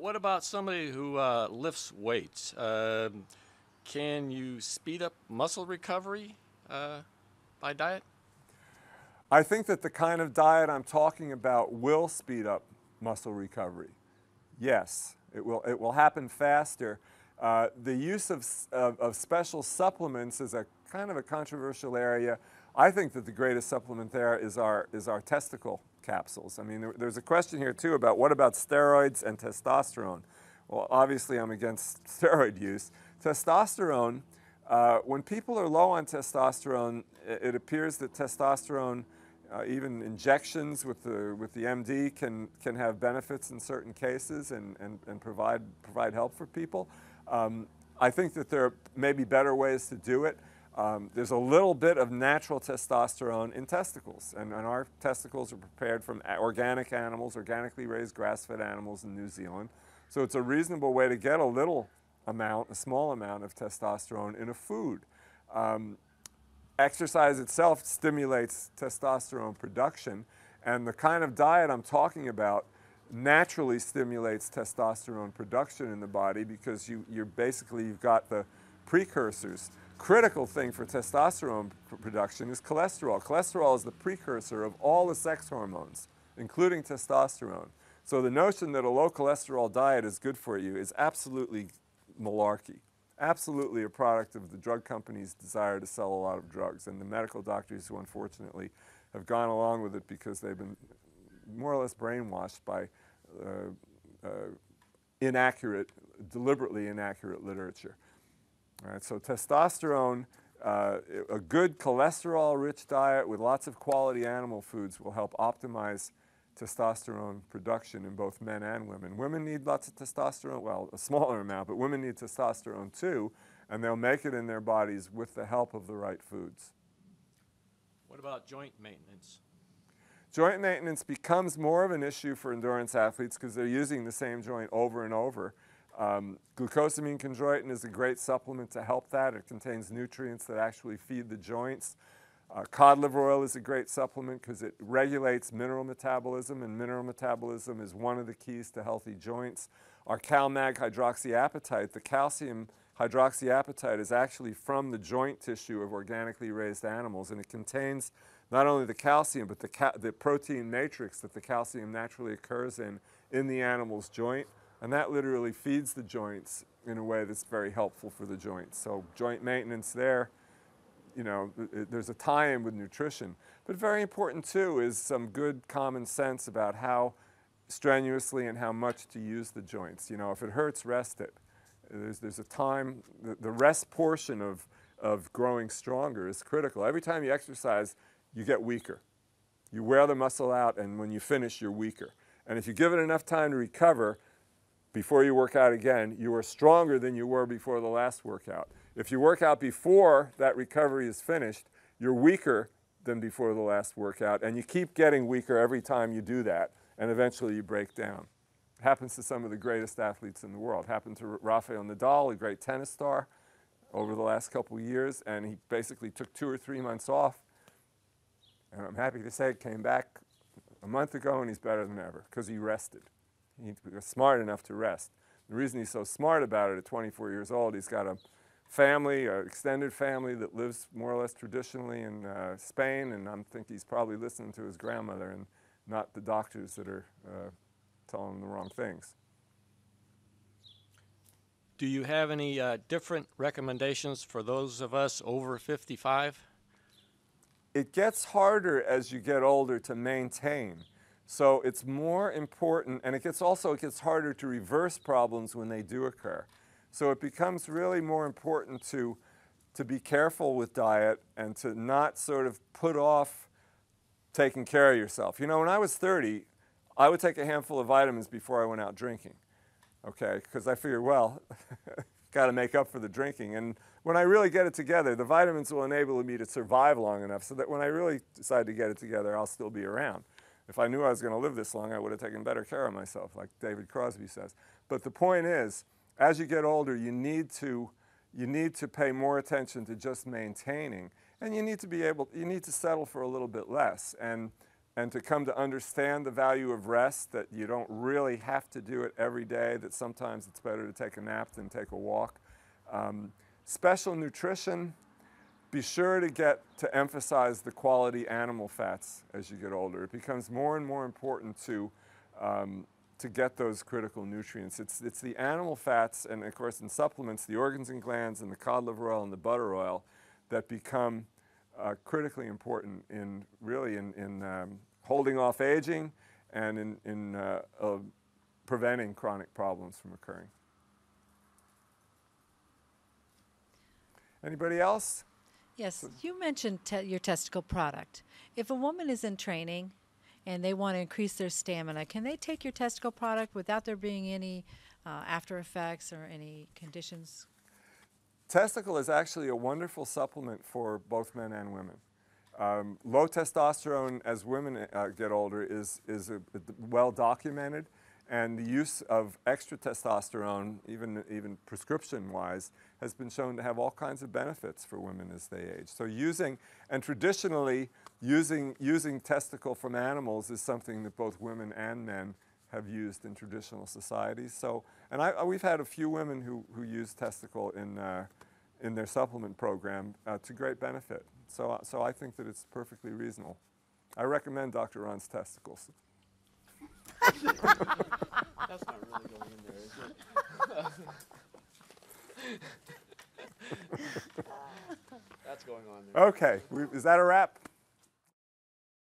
what about somebody who uh, lifts weights? Um, can you speed up muscle recovery uh, by diet? I think that the kind of diet I'm talking about will speed up muscle recovery. Yes, it will, it will happen faster. Uh, the use of, of, of, special supplements is a kind of a controversial area. I think that the greatest supplement there is our, is our testicle capsules. I mean, there, there's a question here too about what about steroids and testosterone? Well, obviously I'm against steroid use. Testosterone, uh, when people are low on testosterone, it, it appears that testosterone uh, even injections with the, with the MD can, can have benefits in certain cases and, and, and provide, provide help for people. Um, I think that there may be better ways to do it. Um, there's a little bit of natural testosterone in testicles, and, and, our testicles are prepared from organic animals, organically raised grass-fed animals in New Zealand. So it's a reasonable way to get a little amount, a small amount of testosterone in a food. Um, Exercise itself stimulates testosterone production, and the kind of diet I'm talking about naturally stimulates testosterone production in the body because you, you're basically, you've got the precursors. Critical thing for testosterone production is cholesterol. Cholesterol is the precursor of all the sex hormones, including testosterone. So the notion that a low cholesterol diet is good for you is absolutely malarkey absolutely a product of the drug companies' desire to sell a lot of drugs and the medical doctors who unfortunately have gone along with it because they've been more or less brainwashed by uh, uh, inaccurate, deliberately inaccurate literature. All right, so testosterone, uh, a good cholesterol-rich diet with lots of quality animal foods will help optimize testosterone production in both men and women. Women need lots of testosterone, well, a smaller amount, but women need testosterone too, and they'll make it in their bodies with the help of the right foods. What about joint maintenance? Joint maintenance becomes more of an issue for endurance athletes because they're using the same joint over and over. Um, glucosamine chondroitin is a great supplement to help that. It contains nutrients that actually feed the joints. Uh, cod liver oil is a great supplement because it regulates mineral metabolism, and mineral metabolism is one of the keys to healthy joints. Our CalMag hydroxyapatite, the calcium hydroxyapatite is actually from the joint tissue of organically raised animals, and it contains not only the calcium, but the, the protein matrix that the calcium naturally occurs in, in the animal's joint, and that literally feeds the joints in a way that's very helpful for the joints. So joint maintenance there you know, there's a tie-in with nutrition. But very important too is some good common sense about how strenuously and how much to use the joints. You know, if it hurts, rest it. There's, there's a time, the, the rest portion of, of growing stronger is critical. Every time you exercise, you get weaker. You wear the muscle out and when you finish, you're weaker. And if you give it enough time to recover before you work out again, you are stronger than you were before the last workout. If you work out before that recovery is finished, you're weaker than before the last workout, and you keep getting weaker every time you do that, and eventually you break down. It happens to some of the greatest athletes in the world. It happened to Rafael Nadal, a great tennis star, over the last couple of years, and he basically took two or three months off. And I'm happy to say it came back a month ago, and he's better than ever because he rested. He was smart enough to rest. The reason he's so smart about it at 24 years old, he's got a family, an extended family that lives more or less traditionally in uh, Spain, and I think he's probably listening to his grandmother and not the doctors that are uh, telling him the wrong things. Do you have any uh, different recommendations for those of us over 55? It gets harder as you get older to maintain. So it's more important, and it gets also it gets harder to reverse problems when they do occur. So it becomes really more important to, to be careful with diet and to not sort of put off taking care of yourself. You know, when I was 30, I would take a handful of vitamins before I went out drinking, okay? Because I figured, well, got to make up for the drinking. And when I really get it together, the vitamins will enable me to survive long enough so that when I really decide to get it together, I'll still be around. If I knew I was going to live this long, I would have taken better care of myself, like David Crosby says. But the point is, as you get older, you need to, you need to pay more attention to just maintaining. And you need to be able, you need to settle for a little bit less. And, and to come to understand the value of rest, that you don't really have to do it every day, that sometimes it's better to take a nap than take a walk. Um, special nutrition, be sure to get to emphasize the quality animal fats as you get older. It becomes more and more important to, um, to get those critical nutrients. It's, it's the animal fats, and of course in supplements, the organs and glands and the cod liver oil and the butter oil that become uh, critically important in really in, in um, holding off aging and in, in uh, uh, preventing chronic problems from occurring. Anybody else? Yes, you mentioned te- your testicle product. If a woman is in training and they want to increase their stamina, can they take your testicle product without there being any uh, after effects or any conditions? Testicle is actually a wonderful supplement for both men and women. Um, low testosterone as women uh, get older is, is a, a well documented, and the use of extra testosterone, even, even prescription wise, has been shown to have all kinds of benefits for women as they age. So, using, and traditionally, using, using testicle from animals is something that both women and men have used in traditional societies. So, and I, we've had a few women who, who use testicle in, uh, in their supplement program uh, to great benefit. So, so I think that it's perfectly reasonable. I recommend Dr. Ron's testicles. That's not really going in there, is it? That's going on there. Okay, is that a wrap?